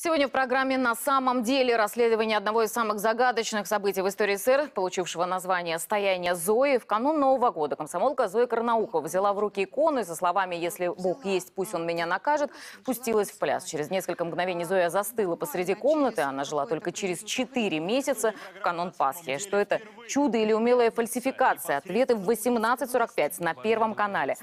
Сегодня в программе «На самом деле» расследование одного из самых загадочных событий в истории СССР, получившего название «Стояние Зои». В канун Нового года комсомолка Зоя Карнаухова взяла в руки икону и со словами «Если Бог есть, пусть Он меня накажет» пустилась в пляс. Через несколько мгновений Зоя застыла посреди комнаты. Она жила только через 4 месяца в канун Пасхи. Что это чудо или умелая фальсификация? Ответы в 18.45 на Первом канале.